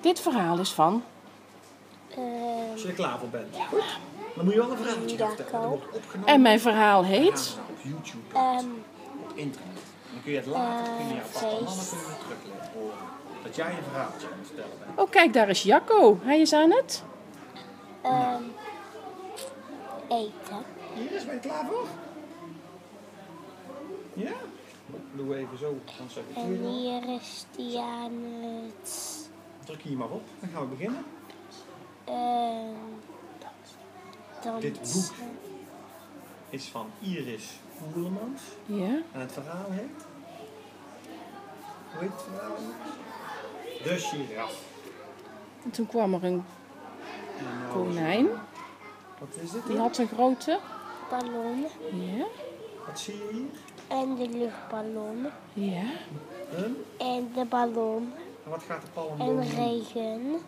Dit verhaal is van. Ehm, Als je er klaar voor bent. Goed. Dan moet je wel een verhaaltje vertellen. Dat Jacco. wordt opgenomen. En mijn verhaal heet. op YouTube, ehm, op internet. Dan kun je het later, kun je jouw papa en mama kunnen. Dat jij een verhaaltje aan het vertellen bent. Oh, kijk, daar is Jacco. Hij is aan het. ehm, eten. Hier is, ben je klaar voor? Ja? Doen we even zo. Dan zeg ik En hier. hier is die aan het... Druk hier maar op. Dan gaan we beginnen. ehm dansen. Dit boek is van Iris Oerlemans. Ja. En het verhaal heet? Hoe heet het verhaal? De giraf. En toen kwam er een En nou, konijn. Wat is dit Die had een grote. Ballon. Ja. Wat zie je hier? En de luchtballon. Ja. En de ballon. En wat gaat de palm En regen.